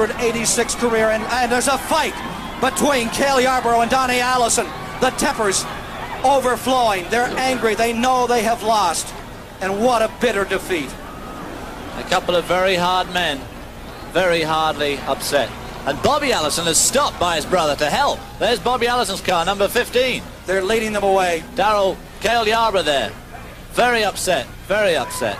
186 career, and, and there's a fight between Cale Yarborough and Donnie Allison. The tempers overflowing. They're angry. They know they have lost. And what a bitter defeat. A couple of very hard men, very hardly upset. And Bobby Allison is stopped by his brother to help. There's Bobby Allison's car, number 15. They're leading them away. Daryl Cale Yarborough there. Very upset, very upset.